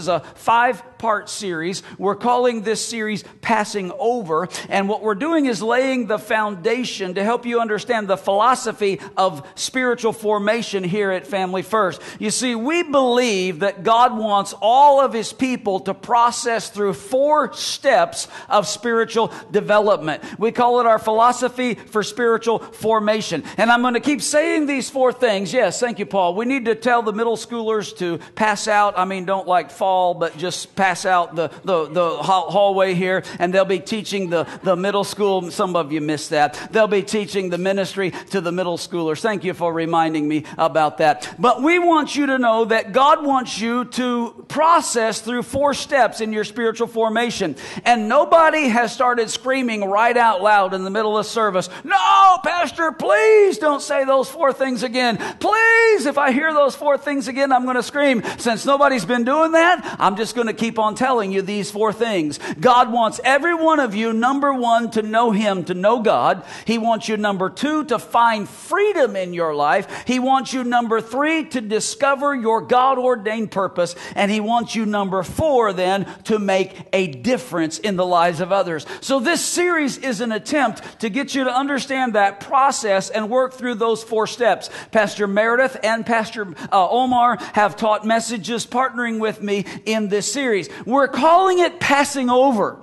is a five part series. We're calling this series Passing Over. And what we're doing is laying the foundation to help you understand the philosophy of spiritual formation here at Family First. You see, we believe that God wants all of his people to process through four steps of spiritual development. We call it our philosophy for spiritual formation. And I'm going to keep saying these four things. Yes, thank you, Paul. We need to tell the middle schoolers to pass out. I mean, don't like fall but just pass out the, the, the hallway here, and they'll be teaching the, the middle school. Some of you missed that. They'll be teaching the ministry to the middle schoolers. Thank you for reminding me about that. But we want you to know that God wants you to process through four steps in your spiritual formation. And nobody has started screaming right out loud in the middle of service, No, Pastor, please don't say those four things again. Please, if I hear those four things again, I'm going to scream. Since nobody's been doing that, I'm just going to keep on telling you these four things. God wants every one of you, number one, to know Him, to know God. He wants you, number two, to find freedom in your life. He wants you, number three, to discover your God ordained purpose. And He wants you, number four, then, to make a difference in the lives of others. So this series is an attempt to get you to understand that process and work through those four steps. Pastor Meredith and Pastor uh, Omar have taught messages partnering with me in this series. We're calling it passing over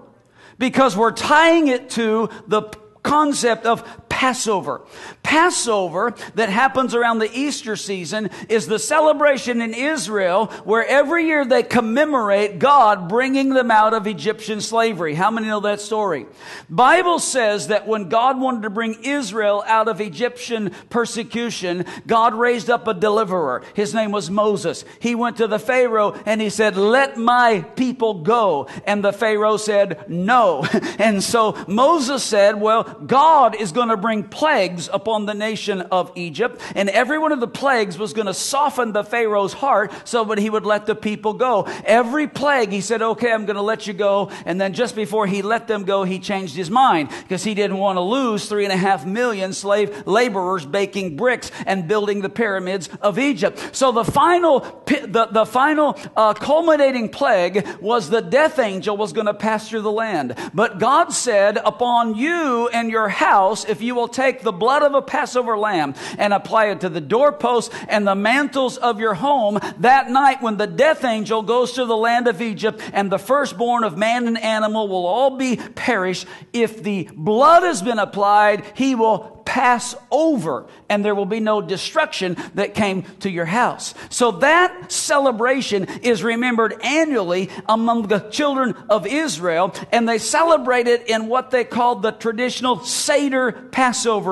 because we're tying it to the concept of Passover. Passover that happens around the Easter season is the celebration in Israel where every year they commemorate God bringing them out of Egyptian slavery. How many know that story? Bible says that when God wanted to bring Israel out of Egyptian persecution, God raised up a deliverer. His name was Moses. He went to the Pharaoh and he said, let my people go. And the Pharaoh said, no. And so Moses said, well, God is going to bring plagues upon the nation of Egypt, and every one of the plagues was going to soften the Pharaoh's heart so that he would let the people go. Every plague, he said, okay, I'm going to let you go. And then just before he let them go, he changed his mind because he didn't want to lose three and a half million slave laborers baking bricks and building the pyramids of Egypt. So the final, the, the final uh, culminating plague was the death angel was going to pass through the land. But God said, upon you and your house, if you will take the blood of a Passover lamb and apply it to the doorposts and the mantles of your home that night when the death angel goes to the land of Egypt and the firstborn of man and animal will all be perished. If the blood has been applied, he will pass over and there will be no destruction that came to your house. So that celebration is remembered annually among the children of Israel and they celebrate it in what they called the traditional Seder Passover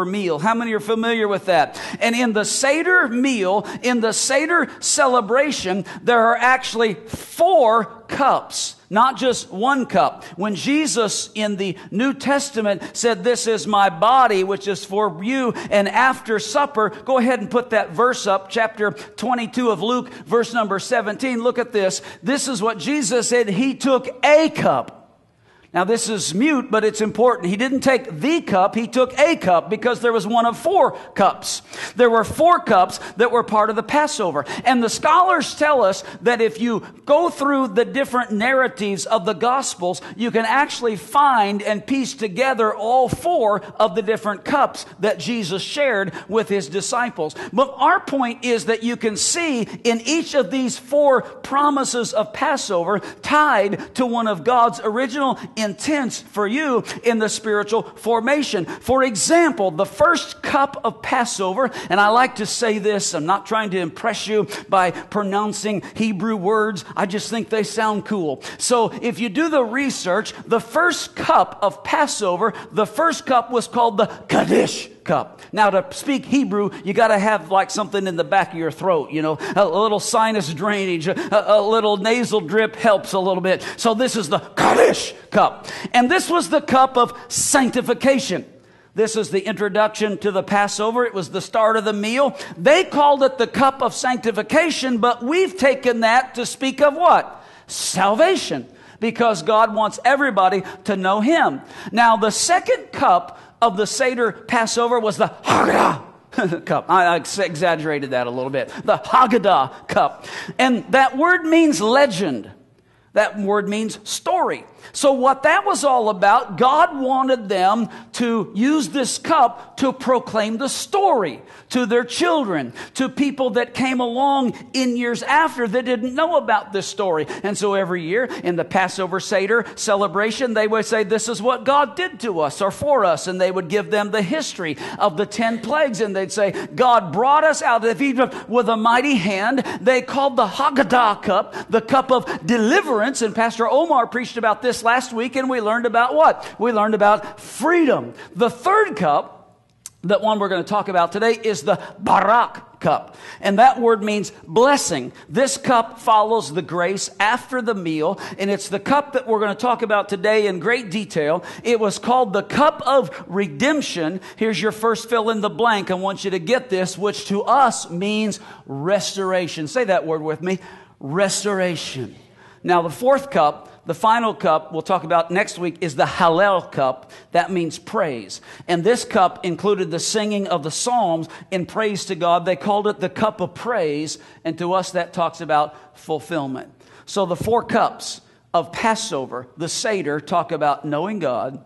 meal. How many are familiar with that? And in the Seder meal, in the Seder celebration, there are actually four cups not just one cup. When Jesus in the New Testament said, This is my body, which is for you, and after supper, go ahead and put that verse up, chapter 22 of Luke, verse number 17. Look at this. This is what Jesus said. He took a cup. Now, this is mute, but it's important. He didn't take the cup, he took a cup because there was one of four cups. There were four cups that were part of the Passover. And the scholars tell us that if you go through the different narratives of the Gospels, you can actually find and piece together all four of the different cups that Jesus shared with his disciples. But our point is that you can see in each of these four promises of Passover tied to one of God's original intense for you in the spiritual formation. For example, the first cup of Passover, and I like to say this, I'm not trying to impress you by pronouncing Hebrew words, I just think they sound cool. So if you do the research, the first cup of Passover, the first cup was called the Kaddish cup. Now, to speak Hebrew, you got to have like something in the back of your throat, you know, a, little sinus drainage, a, a, little nasal drip helps a little bit. So, this is the Kaddish cup. And this was the cup of sanctification. This is the introduction to the Passover. It was the start of the meal. They called it the cup of sanctification, but we've taken that to speak of what? Salvation. Because God wants everybody to know Him. Now, the second cup of the Seder Passover was the Haggadah cup. I exaggerated that a little bit. The Haggadah cup. And that word means legend. That word means story. So, what that was all about, God wanted them to use this cup to proclaim the story to their children, to people that came along in years after that didn't know about this story. And so, every year in the Passover Seder celebration, they would say, This is what God did to us or for us. And they would give them the history of the 10 plagues. And they'd say, God brought us out of Egypt with a mighty hand. They called the Haggadah cup the cup of deliverance. And Pastor Omar preached about this last week, and we learned about what? We learned about freedom. The third cup, that one we're going to talk about today, is the Barak cup. And that word means blessing. This cup follows the grace after the meal, and it's the cup that we're going to talk about today in great detail. It was called the cup of redemption. Here's your first fill in the blank. I want you to get this, which to us means restoration. Say that word with me restoration. Now, the fourth cup the final cup we'll talk about next week is the Hallel cup. That means praise. And this cup included the singing of the Psalms in praise to God. They called it the cup of praise. And to us, that talks about fulfillment. So the four cups of Passover, the Seder, talk about knowing God,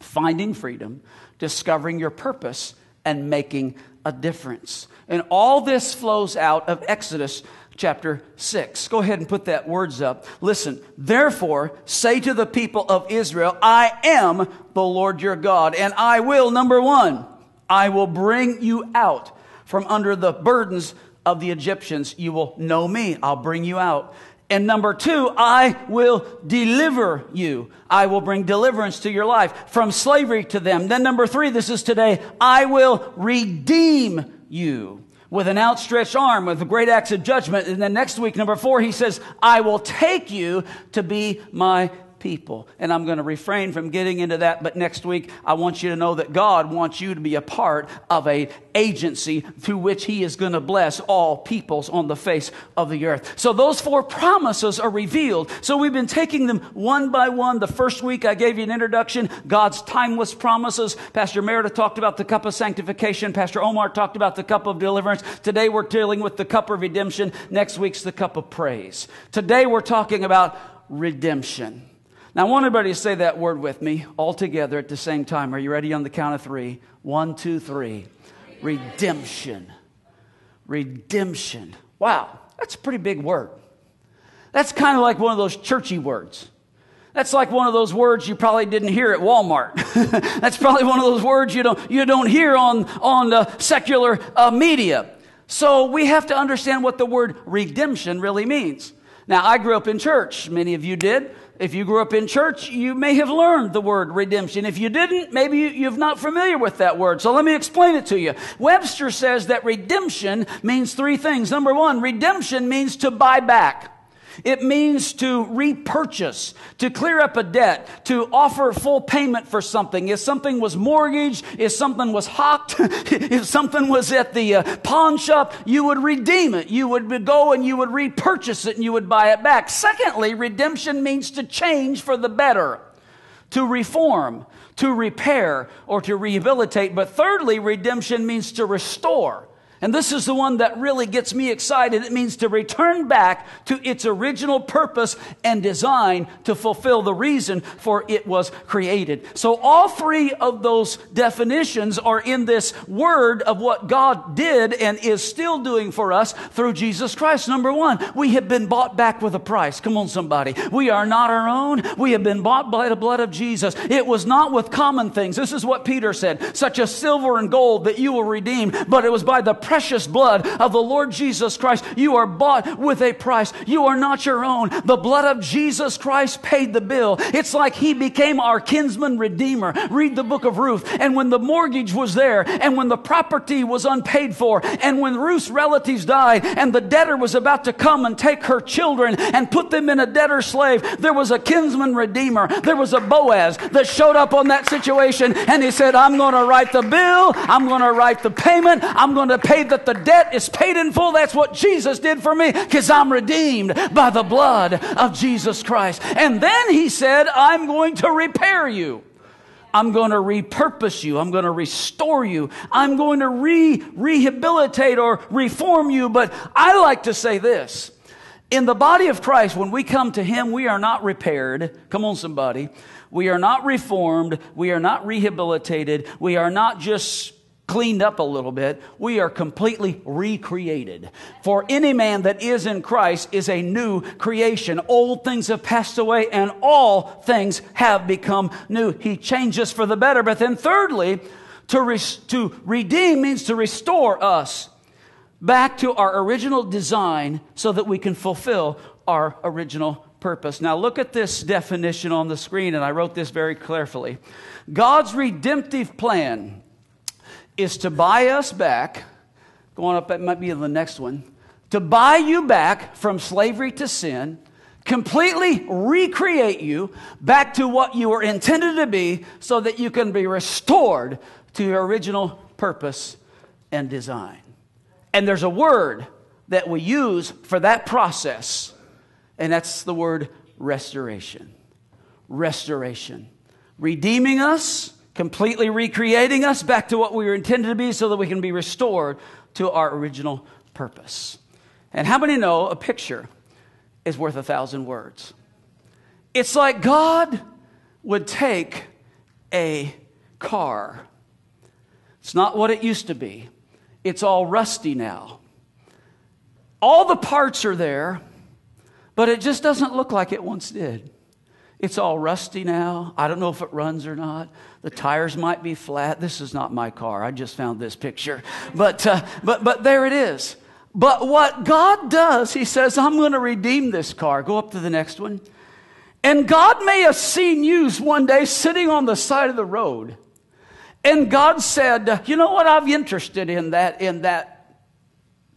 finding freedom, discovering your purpose, and making a difference. And all this flows out of Exodus chapter 6. Go ahead and put that words up. Listen, therefore say to the people of Israel, I am the Lord your God, and I will, number one, I will bring you out from under the burdens of the Egyptians. You will know me. I'll bring you out. And number two, I will deliver you. I will bring deliverance to your life from slavery to them. Then number three, this is today, I will redeem you with an outstretched arm, with great acts of judgment. And then next week, number four, he says, I will take you to be my people. And I'm going to refrain from getting into that, but next week I want you to know that God wants you to be a part of a agency through which he is going to bless all peoples on the face of the earth. So those four promises are revealed. So we've been taking them one by one. The first week I gave you an introduction, God's timeless promises. Pastor Meredith talked about the cup of sanctification. Pastor Omar talked about the cup of deliverance. Today we're dealing with the cup of redemption. Next week's the cup of praise. Today we're talking about redemption. Now, I want everybody to say that word with me all together at the same time. Are you ready on the count of three? One, two, three. Redemption. Redemption. Wow, that's a pretty big word. That's kind of like one of those churchy words. That's like one of those words you probably didn't hear at Walmart. that's probably one of those words you don't, you don't hear on, on uh, secular uh, media. So we have to understand what the word redemption really means. Now, I grew up in church. Many of you did. If you grew up in church, you may have learned the word redemption. If you didn't, maybe you're not familiar with that word. So let me explain it to you. Webster says that redemption means three things. Number one, redemption means to buy back. It means to repurchase, to clear up a debt, to offer full payment for something. If something was mortgaged, if something was hocked, if something was at the uh, pawn shop, you would redeem it. You would go and you would repurchase it and you would buy it back. Secondly, redemption means to change for the better, to reform, to repair, or to rehabilitate. But thirdly, redemption means to restore. And this is the one that really gets me excited. It means to return back to its original purpose and design to fulfill the reason for it was created. So all three of those definitions are in this word of what God did and is still doing for us through Jesus Christ. Number one, we have been bought back with a price. Come on, somebody. We are not our own. We have been bought by the blood of Jesus. It was not with common things. This is what Peter said, such as silver and gold that you will redeem, but it was by the precious blood of the Lord Jesus Christ. You are bought with a price. You are not your own. The blood of Jesus Christ paid the bill. It's like he became our kinsman redeemer. Read the book of Ruth. And when the mortgage was there, and when the property was unpaid for, and when Ruth's relatives died, and the debtor was about to come and take her children and put them in a debtor slave, there was a kinsman redeemer. There was a Boaz that showed up on that situation, and he said, I'm going to write the bill. I'm going to write the payment. I'm going to pay that the debt is paid in full. That's what Jesus did for me because I'm redeemed by the blood of Jesus Christ. And then he said, I'm going to repair you. I'm going to repurpose you. I'm going to restore you. I'm going to re rehabilitate or reform you. But I like to say this In the body of Christ, when we come to Him, we are not repaired. Come on, somebody. We are not reformed. We are not rehabilitated. We are not just cleaned up a little bit. We are completely recreated. For any man that is in Christ is a new creation. Old things have passed away and all things have become new. He changes for the better. But then thirdly, to, res- to redeem means to restore us back to our original design so that we can fulfill our original purpose. Now, look at this definition on the screen, and I wrote this very carefully. God's redemptive plan is to buy us back, going up, that might be the next one, to buy you back from slavery to sin, completely recreate you back to what you were intended to be so that you can be restored to your original purpose and design. And there's a word that we use for that process, and that's the word restoration. Restoration. Redeeming us, completely recreating us back to what we were intended to be so that we can be restored to our original purpose. And how many know a picture is worth a thousand words? It's like God would take a car. It's not what it used to be. It's all rusty now. All the parts are there, but it just doesn't look like it once did. It's all rusty now. I don't know if it runs or not. The tires might be flat. This is not my car. I just found this picture. But, uh, but, but there it is. But what God does, He says, I'm going to redeem this car. Go up to the next one. And God may have seen you one day sitting on the side of the road and God said, you know what? I'm interested in that, in that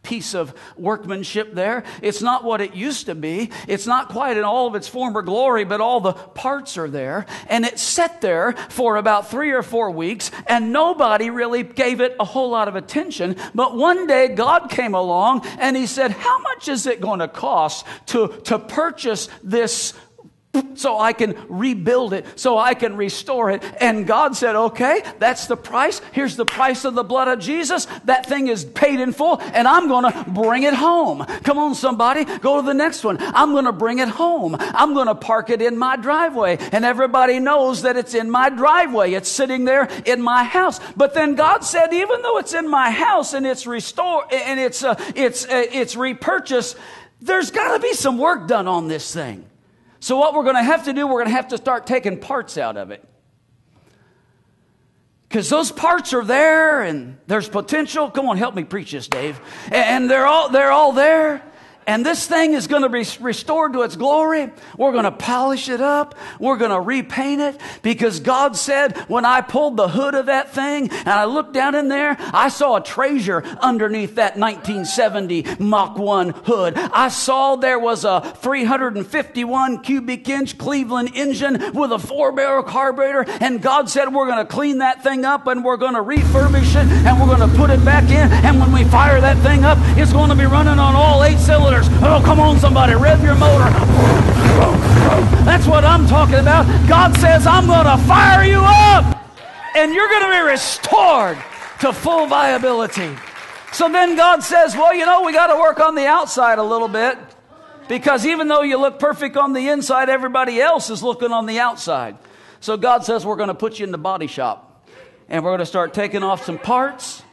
piece of workmanship there. It's not what it used to be. It's not quite in all of its former glory, but all the parts are there. And it sat there for about three or four weeks, and nobody really gave it a whole lot of attention. But one day God came along and he said, How much is it going to cost to, to purchase this so I can rebuild it, so I can restore it. And God said, okay, that's the price. Here's the price of the blood of Jesus. That thing is paid in full, and I'm going to bring it home. Come on, somebody, go to the next one. I'm going to bring it home. I'm going to park it in my driveway, and everybody knows that it's in my driveway. It's sitting there in my house. But then God said, even though it's in my house and it's restored and it's uh, it's uh, it's repurchased, there's got to be some work done on this thing. So, what we're going to have to do, we're going to have to start taking parts out of it. Because those parts are there and there's potential. Come on, help me preach this, Dave. And they're all, they're all there. And this thing is going to be restored to its glory. We're going to polish it up. We're going to repaint it because God said when I pulled the hood of that thing and I looked down in there, I saw a treasure underneath that 1970 Mach 1 hood. I saw there was a 351 cubic inch Cleveland engine with a four barrel carburetor. And God said we're going to clean that thing up and we're going to refurbish it and we're going to put it back in. And when we fire that thing up, it's going to be running on all eight cylinders Oh, come on, somebody, rev your motor. That's what I'm talking about. God says, I'm going to fire you up, and you're going to be restored to full viability. So then God says, Well, you know, we got to work on the outside a little bit. Because even though you look perfect on the inside, everybody else is looking on the outside. So God says, We're going to put you in the body shop. And we're going to start taking off some parts.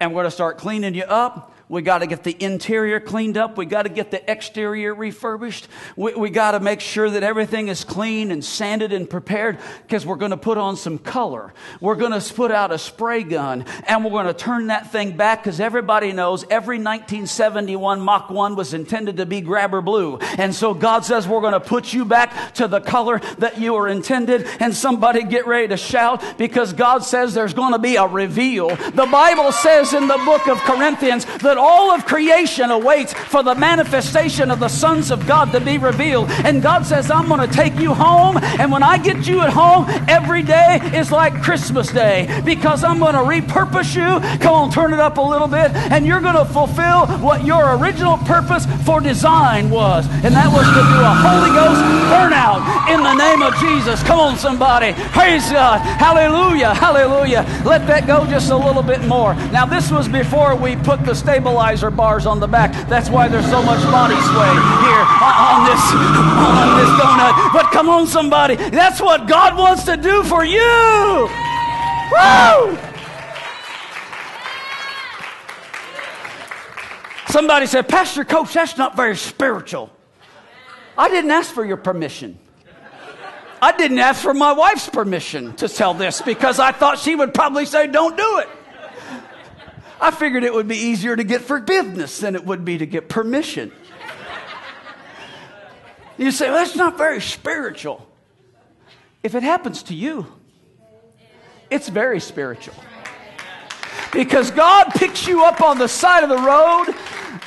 And we're going to start cleaning you up. We got to get the interior cleaned up. We got to get the exterior refurbished. We, we got to make sure that everything is clean and sanded and prepared because we're going to put on some color. We're going to put out a spray gun and we're going to turn that thing back because everybody knows every 1971 Mach 1 was intended to be grabber blue. And so God says we're going to put you back to the color that you were intended. And somebody get ready to shout because God says there's going to be a reveal. The Bible says in the book of Corinthians that all of creation awaits for the manifestation of the sons of God to be revealed. And God says, I'm going to take you home. And when I get you at home, every day is like Christmas Day because I'm going to repurpose you. Come on, turn it up a little bit. And you're going to fulfill what your original purpose for design was. And that was to do a Holy Ghost burnout in the name of Jesus. Come on, somebody. Praise God. Hallelujah. Hallelujah. Let that go just a little bit more. Now, this was before we put the stabilizer bars on the back. That's why there's so much body sway here on this, on this donut. But come on, somebody. That's what God wants to do for you. Woo! Somebody said, Pastor Coats, that's not very spiritual. I didn't ask for your permission. I didn't ask for my wife's permission to tell this because I thought she would probably say, don't do it. I figured it would be easier to get forgiveness than it would be to get permission. You say, well, that's not very spiritual. If it happens to you, it's very spiritual. Because God picks you up on the side of the road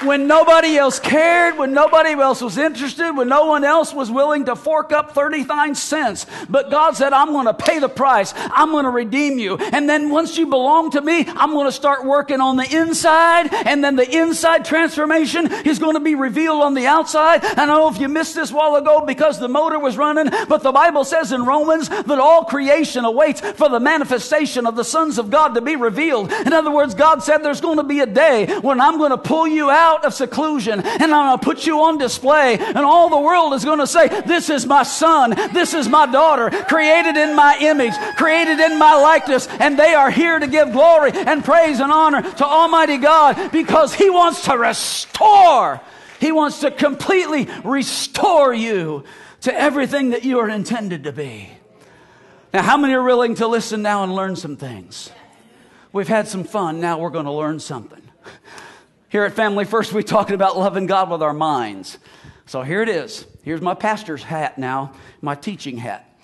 when nobody else cared, when nobody else was interested, when no one else was willing to fork up 39 cents. But God said, I'm going to pay the price. I'm going to redeem you. And then once you belong to me, I'm going to start working on the inside. And then the inside transformation is going to be revealed on the outside. I don't know if you missed this while ago because the motor was running, but the Bible says in Romans that all creation awaits for the manifestation of the sons of God to be revealed. In other words, God said there's going to be a day when I'm going to pull you out of seclusion and I'm going to put you on display and all the world is going to say, this is my son, this is my daughter, created in my image, created in my likeness, and they are here to give glory and praise and honor to Almighty God because He wants to restore. He wants to completely restore you to everything that you are intended to be. Now, how many are willing to listen now and learn some things? We've had some fun. Now we're going to learn something. Here at Family First, we're talking about loving God with our minds. So here it is. Here's my pastor's hat now, my teaching hat.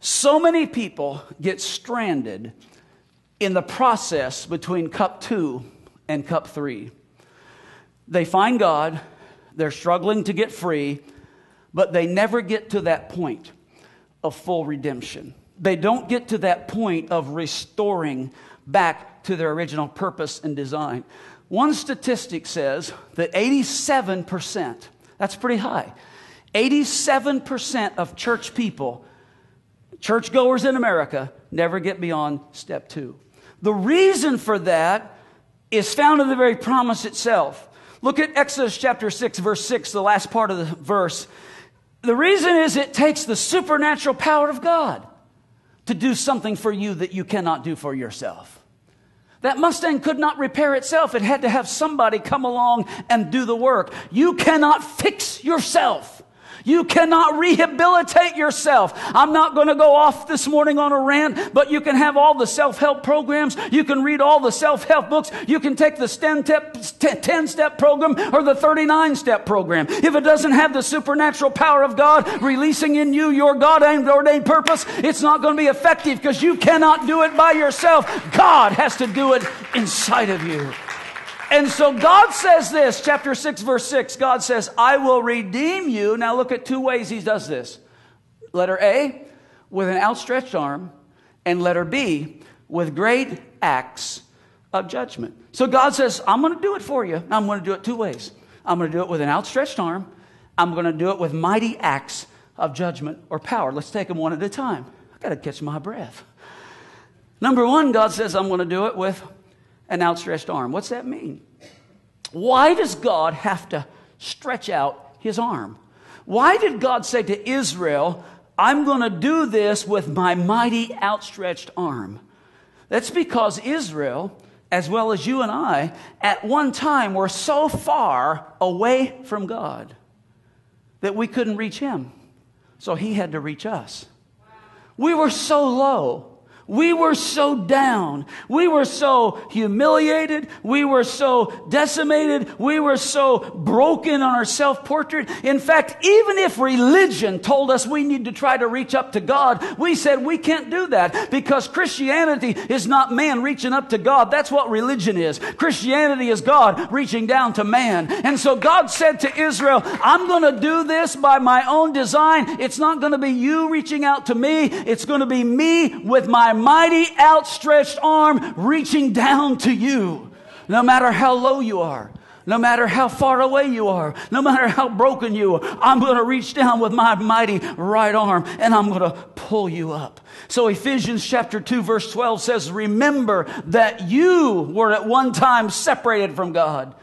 So many people get stranded in the process between cup two and cup three. They find God, they're struggling to get free, but they never get to that point of full redemption. They don't get to that point of restoring back to their original purpose and design. One statistic says that 87%, that's pretty high, 87% of church people, churchgoers in America, never get beyond step two. The reason for that is found in the very promise itself. Look at Exodus chapter 6, verse 6, the last part of the verse. The reason is it takes the supernatural power of God to do something for you that you cannot do for yourself. That Mustang could not repair itself. It had to have somebody come along and do the work. You cannot fix yourself. You cannot rehabilitate yourself. I'm not going to go off this morning on a rant, but you can have all the self-help programs. You can read all the self-help books. You can take the 10-step program or the 39-step program. If it doesn't have the supernatural power of God releasing in you your God-ordained purpose, it's not going to be effective because you cannot do it by yourself. God has to do it inside of you. And so God says this, chapter 6, verse 6, God says, I will redeem you. Now look at two ways he does this. Letter A, with an outstretched arm, and letter B, with great acts of judgment. So God says, I'm going to do it for you. I'm going to do it two ways. I'm going to do it with an outstretched arm. I'm going to do it with mighty acts of judgment or power. Let's take them one at a time. I've got to catch my breath. Number one, God says, I'm going to do it with an outstretched arm. What's that mean? Why does God have to stretch out his arm? Why did God say to Israel, I'm going to do this with my mighty outstretched arm? That's because Israel, as well as you and I, at one time were so far away from God that we couldn't reach him. So he had to reach us. We were so low we were so down. We were so humiliated. We were so decimated. We were so broken on our self portrait. In fact, even if religion told us we need to try to reach up to God, we said we can't do that because Christianity is not man reaching up to God. That's what religion is. Christianity is God reaching down to man. And so God said to Israel, I'm going to do this by my own design. It's not going to be you reaching out to me. It's going to be me with my mighty outstretched arm reaching down to you, no matter how low you are, No matter how far away you are, no matter how broken you are, I'm going to reach down with my mighty right arm and I'm going to pull you up. So Ephesians chapter 2 verse 12 says, remember that you were at one time separated from God,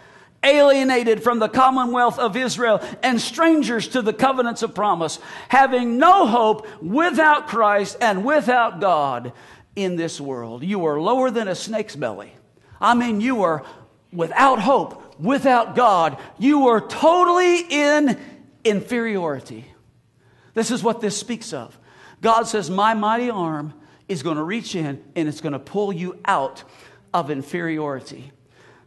alienated from the commonwealth of Israel and strangers to the covenants of promise, having no hope without Christ and without God in this world. You are lower than a snake's belly. I mean, you are without hope without God, you are totally in inferiority. This is what this speaks of. God says, My mighty arm is going to reach in and it's going to pull you out of inferiority.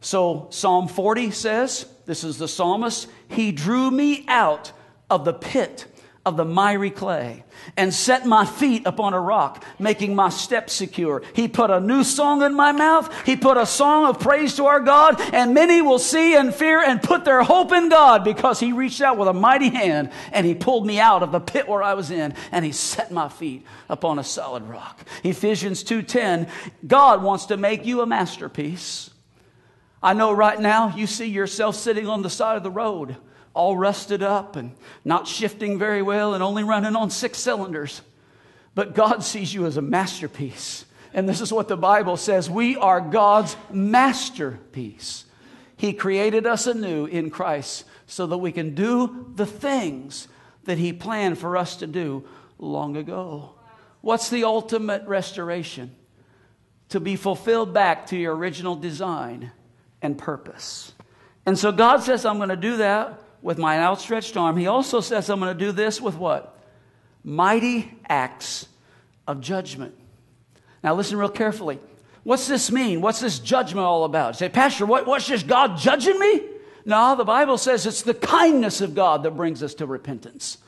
So, Psalm 40 says, This is the psalmist, He drew me out of the pit of the miry clay and set my feet upon a rock, making my steps secure. He put a new song in my mouth. He put a song of praise to our God, and many will see and fear and put their hope in God because He reached out with a mighty hand and He pulled me out of the pit where I was in and He set my feet upon a solid rock. Ephesians 2:10, God wants to make you a masterpiece. I know right now you see yourself sitting on the side of the road all rusted up and not shifting very well and only running on six cylinders. But God sees you as a masterpiece. And this is what the Bible says we are God's masterpiece. He created us anew in Christ so that we can do the things that He planned for us to do long ago. What's the ultimate restoration? To be fulfilled back to your original design and purpose. And so God says, I'm going to do that with my outstretched arm. He also says, I'm going to do this with what? Mighty acts of judgment. Now, listen real carefully. What's this mean? What's this judgment all about? You say, Pastor, what, what's this God judging me? No, the Bible says it's the kindness of God that brings us to repentance.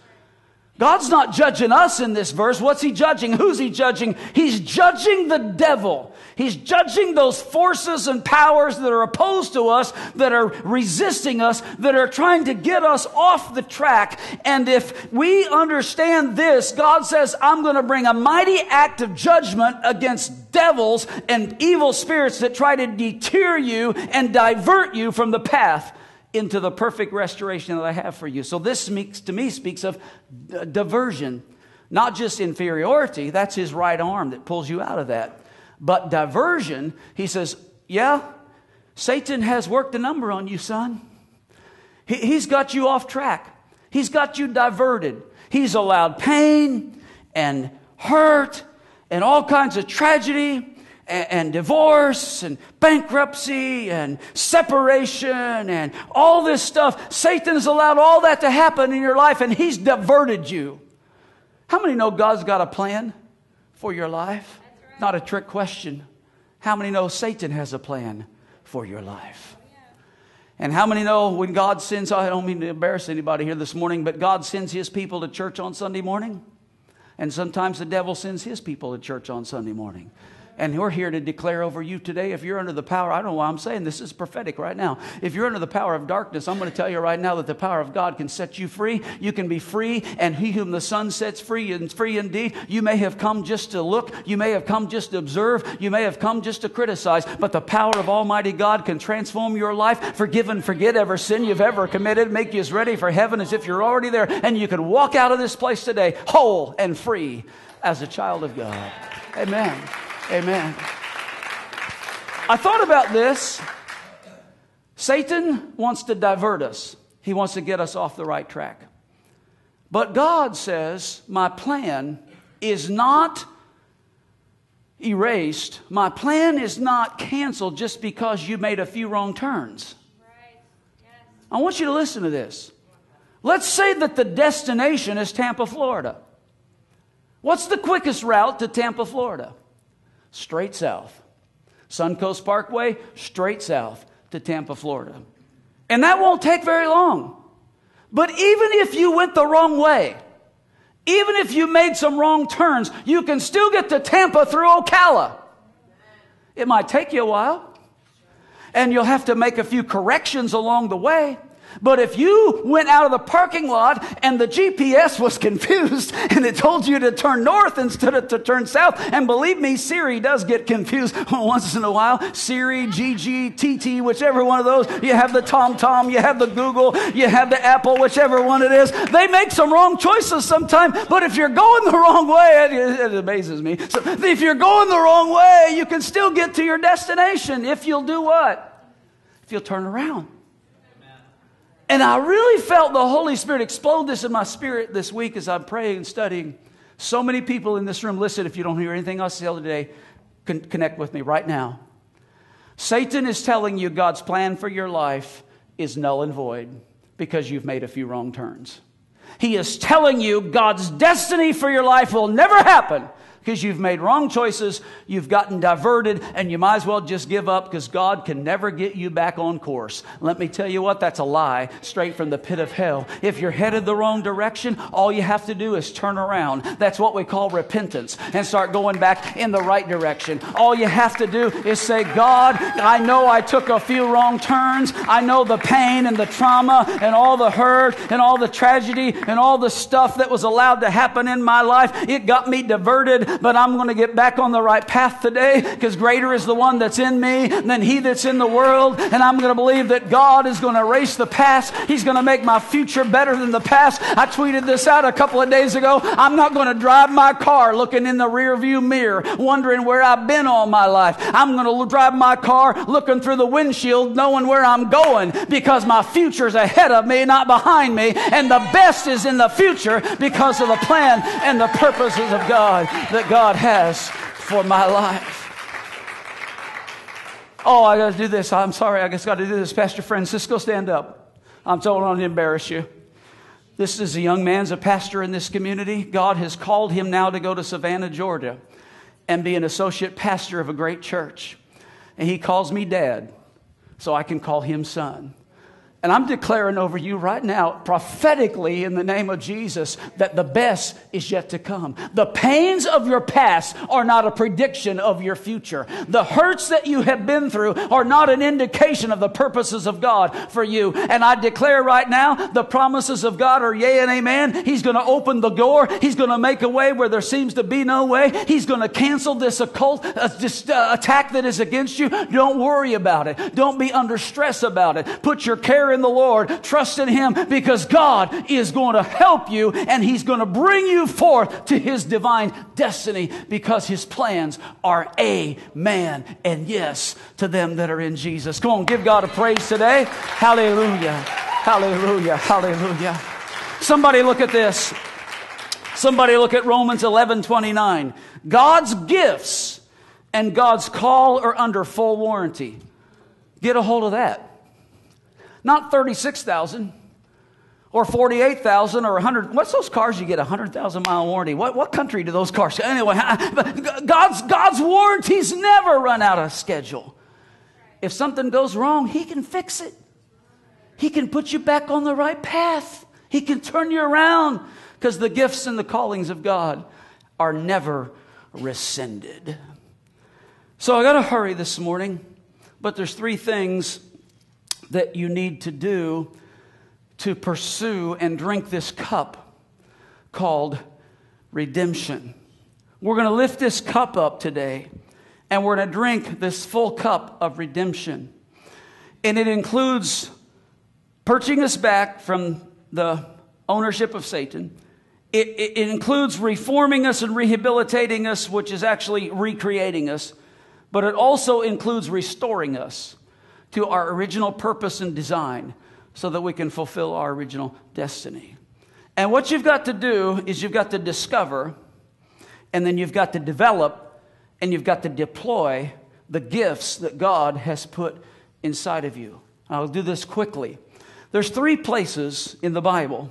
God's not judging us in this verse. What's he judging? Who's he judging? He's judging the devil. He's judging those forces and powers that are opposed to us, that are resisting us, that are trying to get us off the track. And if we understand this, God says, I'm going to bring a mighty act of judgment against devils and evil spirits that try to deter you and divert you from the path into the perfect restoration that I have for you. So this speaks to me speaks of diversion, not just inferiority. That's his right arm that pulls you out of that. But diversion, he says, yeah, Satan has worked a number on you, son. He, he's got you off track. He's got you diverted. He's allowed pain and hurt and all kinds of tragedy and, divorce and bankruptcy and separation and all this stuff. Satan has allowed all that to happen in your life and he's diverted you. How many know God's got a plan for your life? Right. Not a trick question. How many know Satan has a plan for your life? Oh, and how many know when God sends, I don't mean to embarrass anybody here this morning, but God sends his people to church on Sunday morning? And sometimes the devil sends his people to church on Sunday morning. And we're here to declare over you today if you're under the power, I don't know why I'm saying this is prophetic right now. If you're under the power of darkness, I'm going to tell you right now that the power of God can set you free. You can be free, and he whom the Son sets free is free indeed. You may have come just to look, you may have come just to observe, you may have come just to criticize, but the power of Almighty God can transform your life, forgive and forget every sin you've ever committed, make you as ready for heaven as if you're already there, and you can walk out of this place today whole and free as a child of God. Amen. Amen. I thought about this. Satan wants to divert us, he wants to get us off the right track. But God says, My plan is not erased. My plan is not canceled just because you made a few wrong turns. I want you to listen to this. Let's say that the destination is Tampa, Florida. What's the quickest route to Tampa, Florida? Straight south. Suncoast Parkway, straight south to Tampa, Florida. And that won't take very long. But even if you went the wrong way, even if you made some wrong turns, you can still get to Tampa through Ocala. It might take you a while, and you'll have to make a few corrections along the way. But if you went out of the parking lot and the GPS was confused and it told you to turn north instead of to turn south, and believe me, Siri does get confused once in a while. Siri, GG, TT, whichever one of those. You have the TomTom, you have the Google, you have the Apple, whichever one it is. They make some wrong choices sometimes, but if you're going the wrong way, it, it amazes me. So if you're going the wrong way, you can still get to your destination if you'll do what? If you'll turn around. And I really felt the Holy Spirit explode this in my spirit this week as I'm praying and studying. So many people in this room, listen, if you don't hear anything else today, con- connect with me right now. Satan is telling you God's plan for your life is null and void because you've made a few wrong turns. He is telling you God's destiny for your life will never happen because you've made wrong choices, you've gotten diverted, and you might as well just give up because God can never get you back on course. Let me tell you what, that's a lie straight from the pit of hell. If you're headed the wrong direction, all you have to do is turn around. That's what we call repentance and start going back in the right direction. All you have to do is say, God, I know I took a few wrong turns. I know the pain and the trauma and all the hurt and all the tragedy and all the stuff that was allowed to happen in my life. It got me diverted, but I'm going to get back on the right path today because greater is the one that's in me than he that's in the world. And I'm going to believe that God is going to erase the past. He's going to make my future better than the past. I tweeted this out a couple of days ago. I'm not going to drive my car looking in the rear view mirror, wondering where I've been all my life. I'm going to drive my car looking through the windshield, knowing where I'm going because my future's ahead of me, not behind me. And the best is in the future because of the plan and the purposes of God that God has for my life. Oh, I got to do this. I'm sorry. I just got to do this. Pastor Francisco, stand up. I'm told not to embarrass you. This is a young man's a pastor in this community. God has called him now to go to Savannah, Georgia, and be an associate pastor of a great church. And he calls me dad, so I can call him son. And I'm declaring over you right now, prophetically in the name of Jesus, that the best is yet to come. The pains of your past are not a prediction of your future. The hurts that you have been through are not an indication of the purposes of God for you. And I declare right now, the promises of God are yea and amen. He's going to open the door. He's going to make a way where there seems to be no way. He's going to cancel this occult uh, this, uh, attack that is against you. Don't worry about it. Don't be under stress about it. Put your care in the Lord. Trust in Him because God is going to help you and He's going to bring you forth to His divine destiny because His plans are amen and yes to them that are in Jesus. Come on, give God a praise today. Hallelujah. Hallelujah. Hallelujah. Somebody look at this. Somebody look at Romans 11 29. God's gifts and God's call are under full warranty. Get a hold of that. Not 36,000 or 48,000 or 100. What's those cars you get a 100,000 mile warranty? What, what country do those cars? Anyway, God's, God's warranties never run out of schedule. If something goes wrong, He can fix it. He can put you back on the right path. He can turn you around because the gifts and the callings of God are never rescinded. So I got to hurry this morning, but there's three things that you need to do to pursue and drink this cup called redemption. We're going to lift this cup up today and we're going to drink this full cup of redemption. And it includes purchasing us back from the ownership of Satan. It, it, includes reforming us and rehabilitating us, which is actually recreating us, but it also includes restoring us to our original purpose and design so that we can fulfill our original destiny. And what you've got to do is you've got to discover, and then you've got to develop, and you've got to deploy the gifts that God has put inside of you. I'll do this quickly. There's three places in the Bible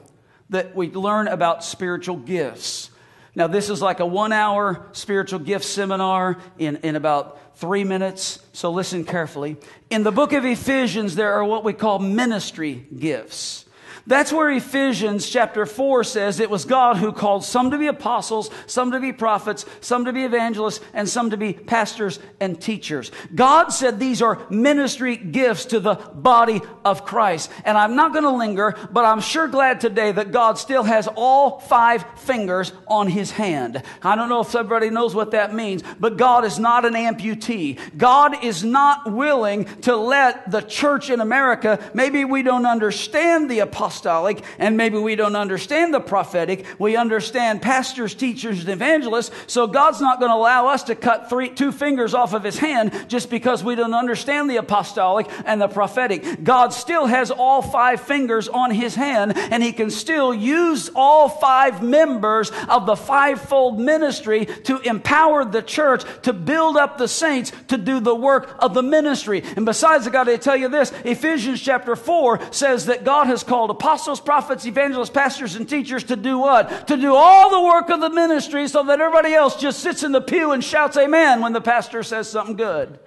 that we learn about spiritual gifts. Now, this is like a one hour spiritual gift seminar in, in about three minutes, so listen carefully. In the book of Ephesians, there are what we call ministry gifts. That's where Ephesians chapter 4 says it was God who called some to be apostles, some to be prophets, some to be evangelists, and some to be pastors and teachers. God said these are ministry gifts to the body of Christ. And I'm not going to linger, but I'm sure glad today that God still has all five fingers on his hand. I don't know if everybody knows what that means, but God is not an amputee. God is not willing to let the church in America, maybe we don't understand the apostles apostolic, and maybe we don't understand the prophetic. We understand pastors, teachers, and evangelists. So God's not going to allow us to cut three, two fingers off of his hand just because we don't understand the apostolic and the prophetic. God still has all five fingers on his hand, and he can still use all five members of the fivefold ministry to empower the church to build up the saints to do the work of the ministry. And besides, I got to tell you this Ephesians chapter 4 says that God has called apostles apostles, prophets, evangelists, pastors, and teachers to do what? To do all the work of the ministry so that everybody else just sits in the pew and shouts amen when the pastor says something good.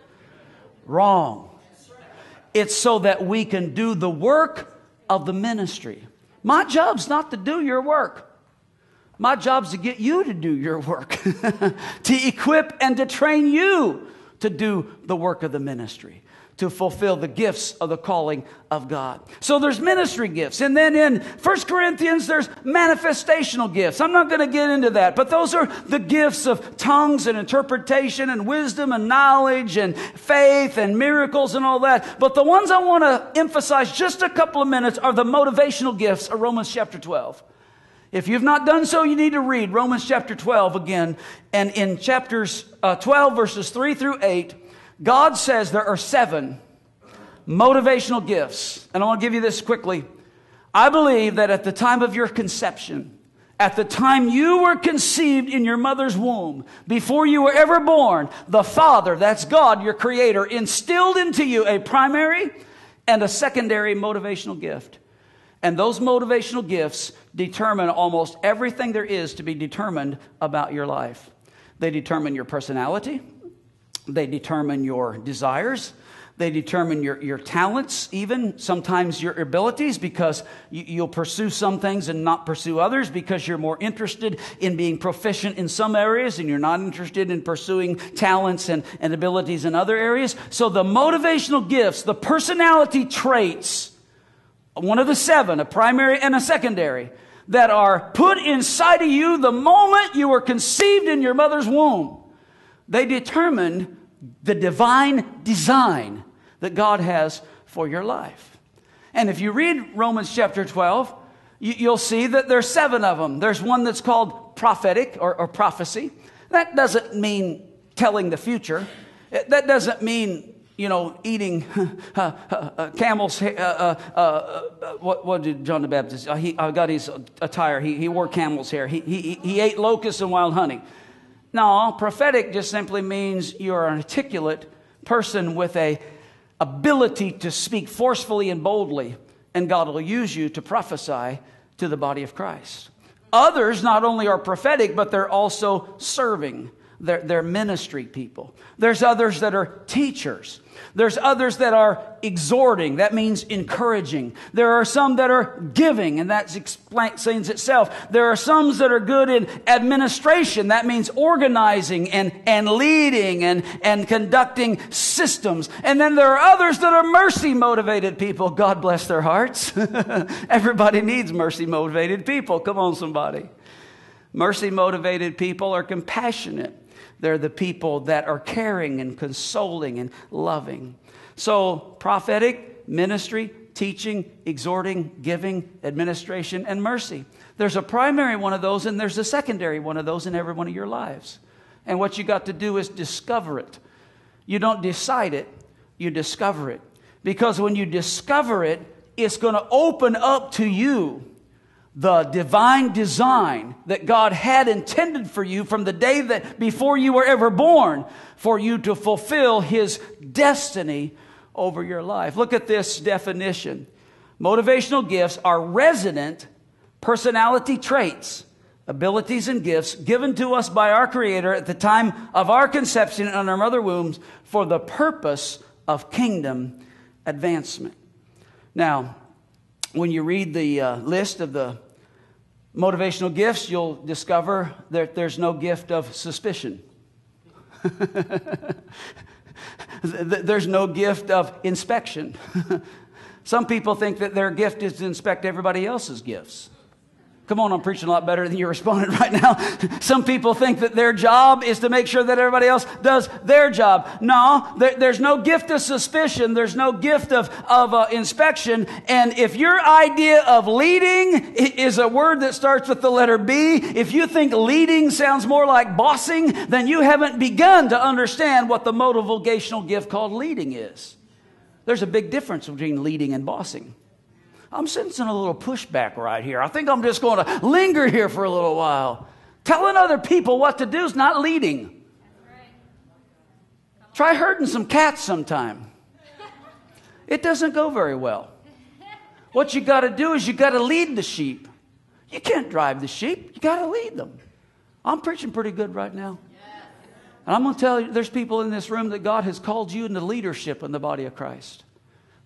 Wrong. It's so that we can do the work of the ministry. My job's not to do your work. My job's to get you to do your work, to equip and to train you to do the work of the ministry to fulfill the gifts of the calling of God. So there's ministry gifts. And then in 1 Corinthians, there's manifestational gifts. I'm not going to get into that, but those are the gifts of tongues and interpretation and wisdom and knowledge and faith and miracles and all that. But the ones I want to emphasize just a couple of minutes are the motivational gifts of Romans chapter 12. If you've not done so, you need to read Romans chapter 12 again. And in chapters uh, 12, verses 3 through 8, God says there are seven motivational gifts. And I want to give you this quickly. I believe that at the time of your conception, at the time you were conceived in your mother's womb, before you were ever born, the Father, that's God, your Creator, instilled into you a primary and a secondary motivational gift. And those motivational gifts determine almost everything there is to be determined about your life. They determine your personality, they determine your desires. They determine your, your talents, even sometimes your abilities, because you, will pursue some things and not pursue others because you're more interested in being proficient in some areas and you're not interested in pursuing talents and, and abilities in other areas. So the motivational gifts, the personality traits, one of the seven, a primary and a secondary, that are put inside of you the moment you were conceived in your mother's womb they determine the divine design that God has for your life. And if you read Romans chapter 12, you, will see that there's seven of them. There's one that's called prophetic or, or prophecy. That doesn't mean telling the future. That doesn't mean you know, eating uh, uh, uh, camel's uh, uh, uh, what, what, did John the Baptist? he got his attire. He, he wore camel's hair. He, he, he ate locusts and wild honey. No, prophetic just simply means you're an articulate person with a ability to speak forcefully and boldly, and God will use you to prophesy to the body of Christ. Others not only are prophetic, but they're also serving. They're, they're ministry people. There's others that are teachers. There's others that are exhorting. That means encouraging. There are some that are giving, and that explains itself. There are some that are good in administration. That means organizing and, and leading and, and conducting systems. And then there are others that are mercy motivated people. God bless their hearts. Everybody needs mercy motivated people. Come on, somebody. Mercy motivated people are compassionate. They're the people that are caring and consoling and loving. So, prophetic, ministry, teaching, exhorting, giving, administration, and mercy. There's a primary one of those, and there's a secondary one of those in every one of your lives. And what you got to do is discover it. You don't decide it, you discover it. Because when you discover it, it's going to open up to you the divine design that God had intended for you from the day that before you were ever born for you to fulfill his destiny over your life. Look at this definition. Motivational gifts are resident personality traits, abilities and gifts given to us by our creator at the time of our conception in our mother wombs for the purpose of kingdom advancement. Now, when you read the uh, list of the motivational gifts, you'll discover that there's no gift of suspicion. there's no gift of inspection. Some people think that their gift is to inspect everybody else's gifts. Come on, I'm preaching a lot better than you're responding right now. Some people think that their job is to make sure that everybody else does their job. No, there, there's no gift of suspicion. There's no gift of, of uh, inspection. And if your idea of leading is a word that starts with the letter B, if you think leading sounds more like bossing, then you haven't begun to understand what the motivational gift called leading is. There's a big difference between leading and bossing. I'm sensing a little pushback right here. I think I'm just going to linger here for a little while. Telling other people what to do is not leading. Try herding some cats sometime. It doesn't go very well. What you got to do is you got to lead the sheep. You can't drive the sheep, you got to lead them. I'm preaching pretty good right now. And I'm going to tell you, there's people in this room that God has called you into leadership in the body of Christ.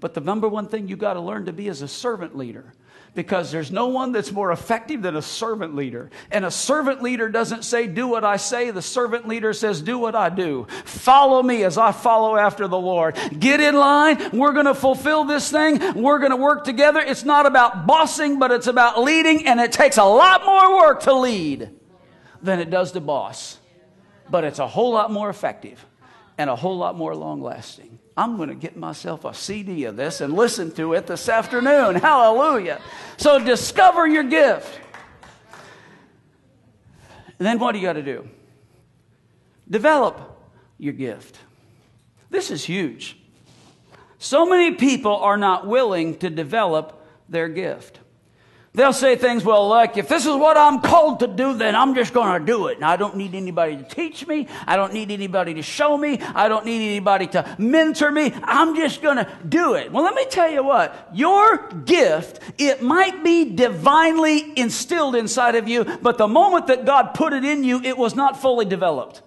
But the number one thing you got to learn to be is a servant leader because there's no one that's more effective than a servant leader. And a servant leader doesn't say, Do what I say. The servant leader says, Do what I do. Follow me as I follow after the Lord. Get in line. We're going to fulfill this thing. We're going to work together. It's not about bossing, but it's about leading. And it takes a lot more work to lead than it does to boss. But it's a whole lot more effective and a whole lot more long lasting. I'm going to get myself a CD of this and listen to it this afternoon. Hallelujah. So discover your gift. And then what do you got to do? Develop your gift. This is huge. So many people are not willing to develop their gift. They'll say things, well, like, if this is what I'm called to do, then I'm just going to do it. And I don't need anybody to teach me. I don't need anybody to show me. I don't need anybody to mentor me. I'm just going to do it. Well, let me tell you what. Your gift, it might be divinely instilled inside of you, but the moment that God put it in you, it was not fully developed.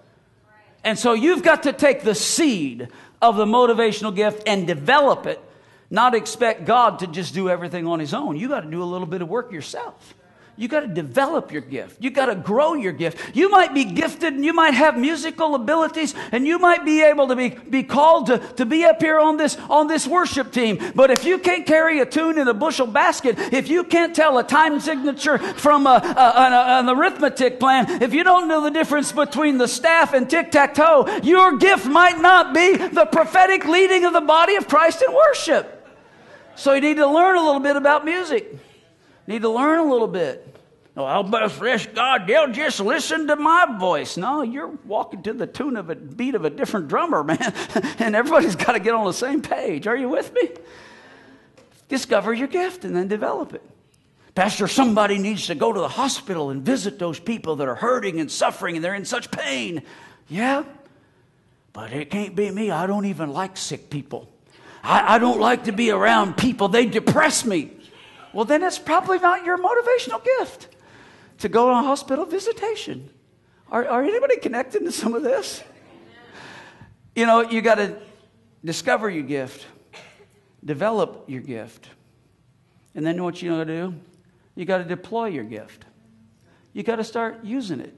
And so you've got to take the seed of the motivational gift and develop it not expect God to just do everything on His own. You got to do a little bit of work yourself. You got to develop your gift. You got to grow your gift. You might be gifted and you might have musical abilities and you might be able to be, be called to, to be up here on this, on this worship team. But if you can't carry a tune in a bushel basket, if you can't tell a time signature from a, a, an, an arithmetic plan, if you don't know the difference between the staff and tic tac toe, your gift might not be the prophetic leading of the body of Christ in worship. So you need to learn a little bit about music. Need to learn a little bit. Oh, I'll bless God. They'll just listen to my voice. No, you're walking to the tune of a beat of a different drummer, man. and everybody's got to get on the same page. Are you with me? Discover your gift and then develop it. Pastor, somebody needs to go to the hospital and visit those people that are hurting and suffering and they're in such pain. Yeah, but it can't be me. I don't even like sick people. I, I don't like to be around people, they depress me. Well, then it's probably not your motivational gift to go on a hospital visitation. Are, are anybody connected to some of this? You know, you got to discover your gift, develop your gift, and then what you got to do? You got to deploy your gift. You got to start using it.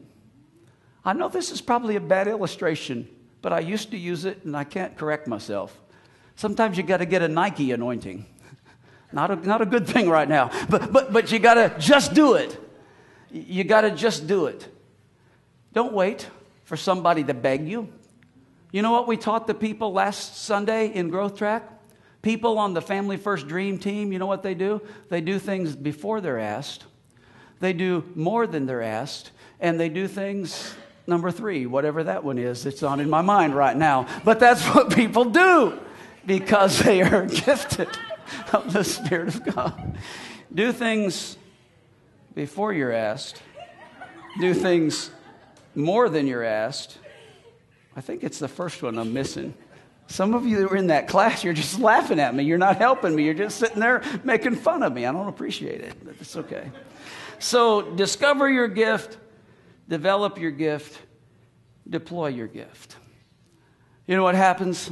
I know this is probably a bad illustration, but I used to use it and I can't correct myself. Sometimes you got to get a Nike anointing. Not a, not a good thing right now, but, but, but you got to just do it. You got to just do it. Don't wait for somebody to beg you. You know what we taught the people last Sunday in Growth Track? People on the Family First Dream team, you know what they do? They do things before they're asked, they do more than they're asked, and they do things number three, whatever that one is. It's not in my mind right now, but that's what people do because they are gifted of the Spirit of God. Do things before you're asked, do things more than you're asked. I think it's the first one I'm missing. Some of you that were in that class, you're just laughing at me. You're not helping me. You're just sitting there making fun of me. I don't appreciate it, but it's okay. So, discover your gift, develop your gift, deploy your gift. You know what happens?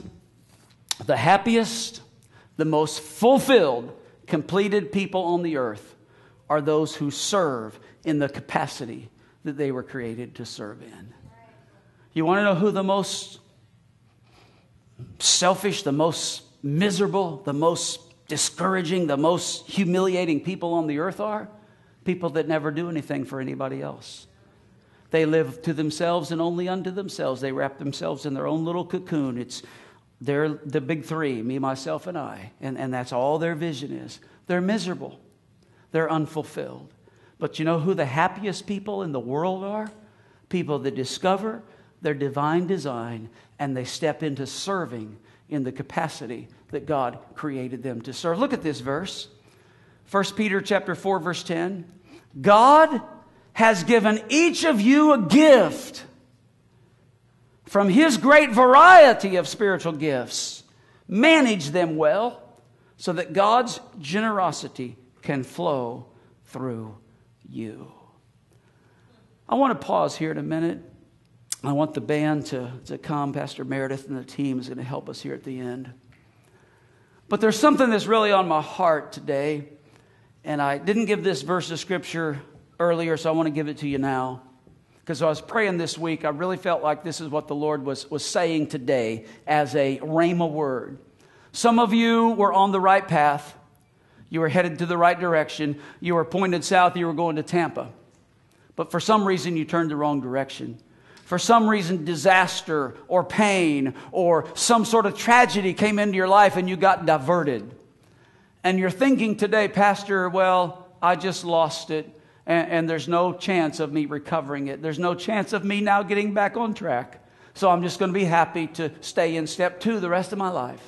The happiest, the most fulfilled completed people on the earth are those who serve in the capacity that they were created to serve in. You want to know who the most selfish, the most miserable, the most discouraging, the most humiliating people on the earth are? People that never do anything for anybody else. They live to themselves and only unto themselves. They wrap themselves in their own little cocoon. It's they're the big three me, myself, and I. And, and that's all their vision is. They're miserable, they're unfulfilled. But you know who the happiest people in the world are? People that discover their divine design and they step into serving in the capacity that God created them to serve. Look at this verse. 1 Peter chapter 4 verse 10. God has given each of you a gift from his great variety of spiritual gifts. Manage them well so that God's generosity can flow through you. I want to pause here in a minute. I want the band to, to come. Pastor Meredith and the team is going to help us here at the end. But there's something that's really on my heart today. And I didn't give this verse of scripture earlier, so I want to give it to you now because I was praying this week, I really felt like this is what the Lord was, was saying today as a rhema word. Some of you were on the right path. You were headed to the right direction. You were pointed south. You were going to Tampa. But for some reason, you turned the wrong direction. For some reason, disaster or pain or some sort of tragedy came into your life and you got diverted. And you're thinking today, Pastor, well, I just lost it and, and there's no chance of me recovering it. There's no chance of me now getting back on track. So I'm just going to be happy to stay in step two the rest of my life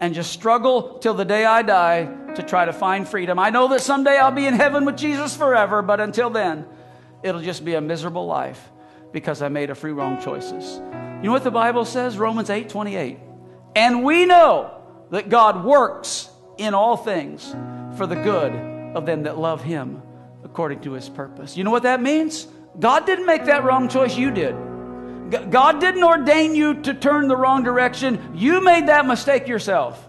and just struggle till the day I die to try to find freedom. I know that someday I'll be in heaven with Jesus forever, but until then, it'll just be a miserable life because I made a few wrong choices. You know what the Bible says? Romans 8 28. And we know that God works in all things for the good of them that love Him according to his purpose. You know what that means? God didn't make that wrong choice, you did. God didn't ordain you to turn the wrong direction. You made that mistake yourself.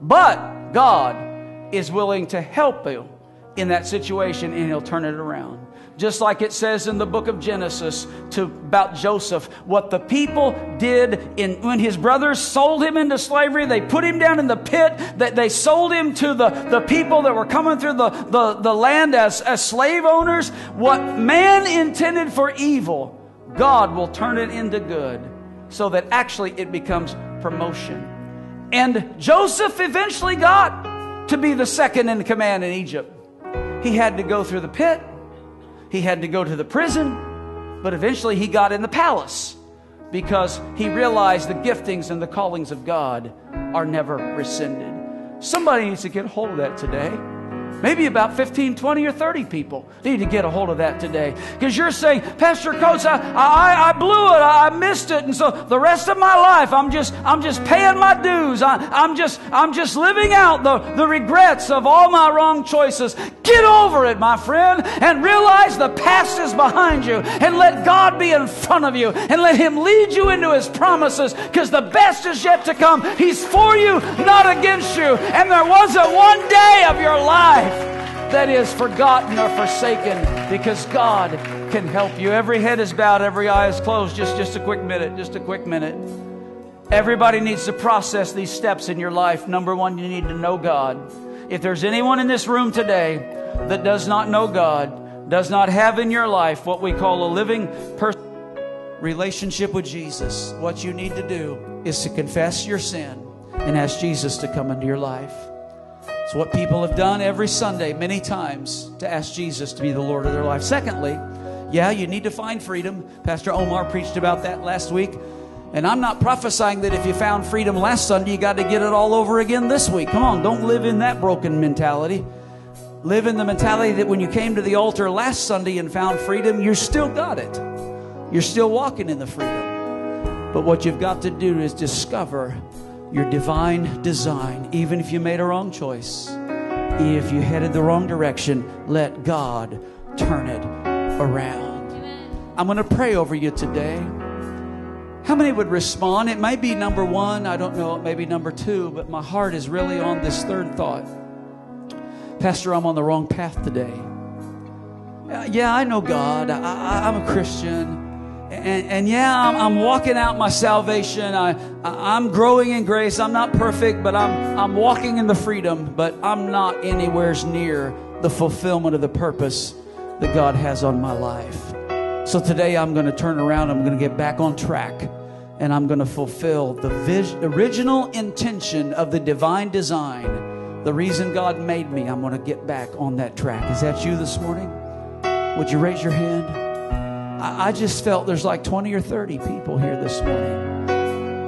But God is willing to help you in that situation and He'll turn it around. Just like it says in the book of Genesis to, about Joseph, what the people did in, when his brothers sold him into slavery, they put him down in the pit, that they sold him to the, the people that were coming through the, the, the land as, as slave owners. What man intended for evil, God will turn it into good so that actually it becomes promotion. And Joseph eventually got to be the second in command in Egypt. He had to go through the pit. He had to go to the prison, but eventually he got in the palace because he realized the giftings and the callings of God are never rescinded. Somebody needs to get hold of that today. Maybe about 15, 20, or 30 people need to get a hold of that today. Because you're saying, Pastor Coats, I, I, I blew it, I missed it, and so the rest of my life I'm just I'm just paying my dues. I, I'm just I'm just living out the, the regrets of all my wrong choices. Get over it, my friend, and realize the past is behind you, and let God be in front of you, and let Him lead you into His promises, because the best is yet to come. He's for you, not against you. And there wasn't one day of your life that is forgotten or forsaken because God can help you. Every head is bowed, every eye is closed. Just, just a quick minute, just a quick minute. Everybody needs to process these steps in your life. Number one, you need to know God. If there's anyone in this room today that does not know God, does not have in your life what we call a living person relationship with Jesus, what you need to do is to confess your sin and ask Jesus to come into your life. It's what people have done every Sunday, many times, to ask Jesus to be the Lord of their life. Secondly, yeah, you need to find freedom. Pastor Omar preached about that last week. And I'm not prophesying that if you found freedom last Sunday, you got to get it all over again this week. Come on, don't live in that broken mentality. Live in the mentality that when you came to the altar last Sunday and found freedom, you still got it. You're still walking in the freedom. But what you've got to do is discover your divine design, even if you made a wrong choice. If you headed the wrong direction, let God turn it around. I'm going to pray over you today. How many would respond? It may be number one, I don't know, it may be number two, but my heart is really on this third thought. Pastor, I'm on the wrong path today. Uh, yeah, I know God. I, am a Christian. And, and yeah, I'm, I'm, walking out my salvation. I, I'm growing in grace. I'm not perfect, but I'm, I'm walking in the freedom, but I'm not anywhere near the fulfillment of the purpose that God has on my life. So today I'm going to turn around. I'm going to get back on track and I'm going to fulfill the vis- original intention of the divine design. The reason God made me, I'm going to get back on that track. Is that you this morning? Would you raise your hand? I, just felt there's like 20 or 30 people here this morning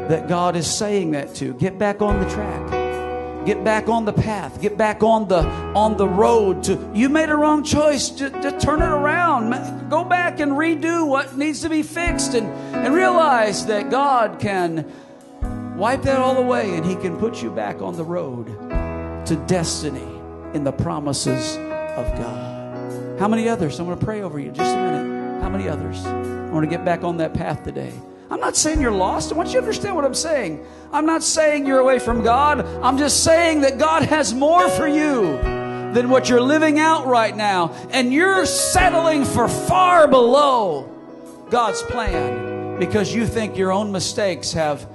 that God is saying that to. Get back on the track. Get back on the path. Get back on the on the road to you made a wrong choice. Just turn it around. Go back and redo what needs to be fixed and, and realize that God can wipe that all away and He can put you back on the road to destiny in the promises of God. How many others? I'm going to pray over you just a minute. How many others? I want to get back on that path today. I'm not saying you're lost. I want you to understand what I'm saying. I'm not saying you're away from God. I'm just saying that God has more for you than what you're living out right now. And you're settling for far below God's plan because you think your own mistakes have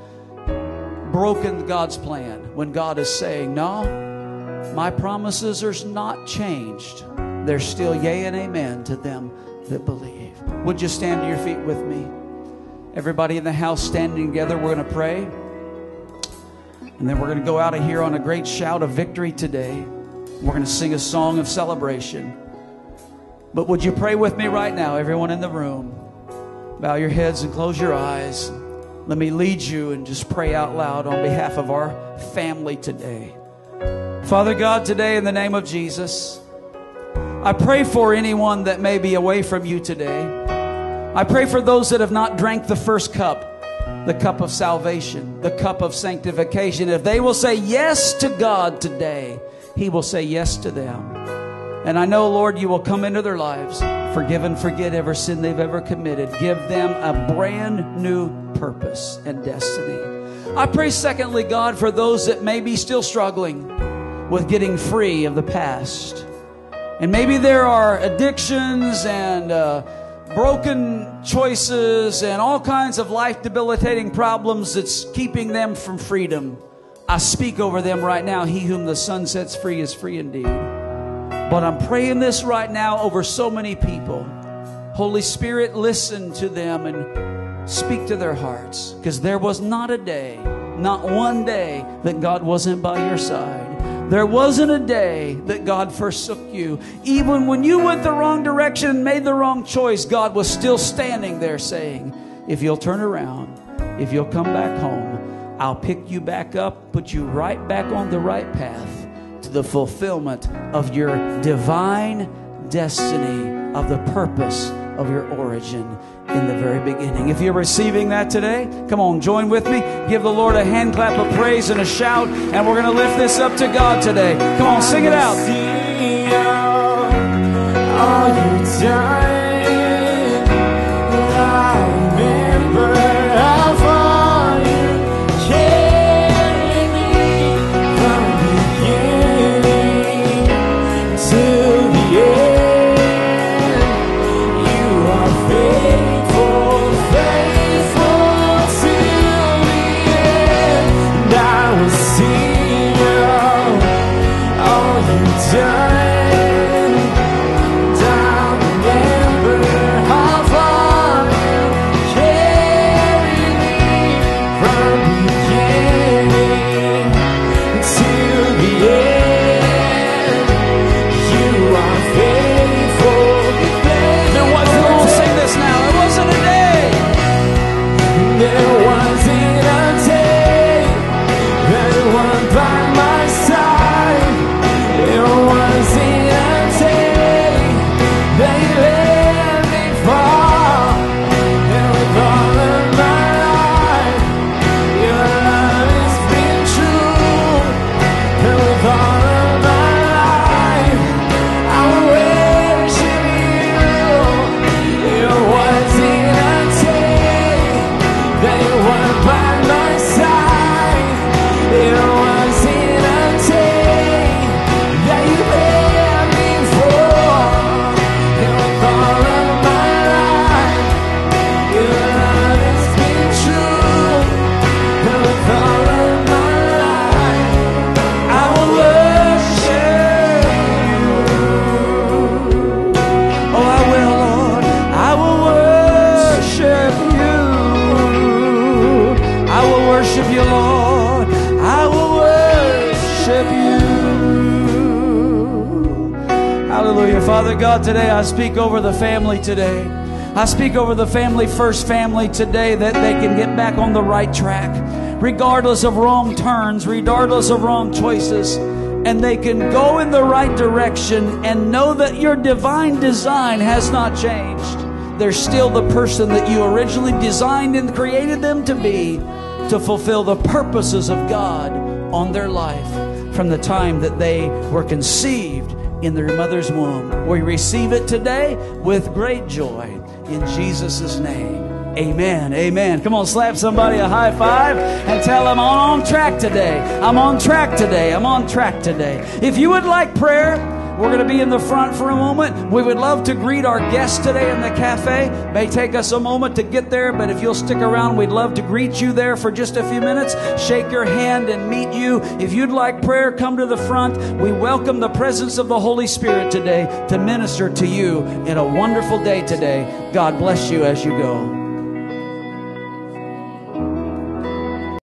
broken God's plan when God is saying, No, my promises are not changed. They're still yea and amen to them that believe. Would you stand to your feet with me? Everybody in the house standing together, we're going to pray. And then we're going to go out of here on a great shout of victory today. We're going to sing a song of celebration. But would you pray with me right now, everyone in the room? Bow your heads and close your eyes. Let me lead you and just pray out loud on behalf of our family today. Father God, today in the name of Jesus, I pray for anyone that may be away from you today. I pray for those that have not drank the first cup, the cup of salvation, the cup of sanctification. If they will say yes to God today, He will say yes to them. And I know, Lord, you will come into their lives, forgive and forget every sin they've ever committed. Give them a brand new purpose and destiny. I pray, secondly, God, for those that may be still struggling with getting free of the past. And maybe there are addictions and uh, broken choices and all kinds of life debilitating problems that's keeping them from freedom. I speak over them right now. He whom the son sets free is free indeed. But I'm praying this right now over so many people. Holy Spirit, listen to them and speak to their hearts. Because there was not a day, not one day, that God wasn't by your side. There wasn't a day that God forsook you. Even when you went the wrong direction and made the wrong choice, God was still standing there saying, If you'll turn around, if you'll come back home, I'll pick you back up, put you right back on the right path to the fulfillment of your divine destiny, of the purpose of your origin in the very beginning. If you're receiving that today, come on, join with me. Give the Lord a hand clap of praise and a shout, and we're going to lift this up to God today. Come on, sing it out. God, today I speak over the family today. I speak over the family, first family today, that they can get back on the right track, regardless of wrong turns, regardless of wrong choices and they can go in the right direction and know that your divine design has not changed. They're still the person that you originally designed and created them to be to fulfill the purposes of God on their life from the time that they were conceived in their mother's womb. We receive it today with great joy in Jesus' name. Amen. Amen. Come on, slap somebody a high five and tell them I'm on track today. I'm on track today. I'm on track today. If you would like prayer, we're going to be in the front for a moment. We would love to greet our guests today in the cafe. May take us a moment to get there, but if you'll stick around, we'd love to greet you there for just a few minutes, shake your hand and meet you. If you'd like prayer, come to the front. We welcome the presence of the Holy Spirit today to minister to you in a wonderful day today. God bless you as you go.